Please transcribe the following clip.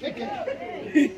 Take care.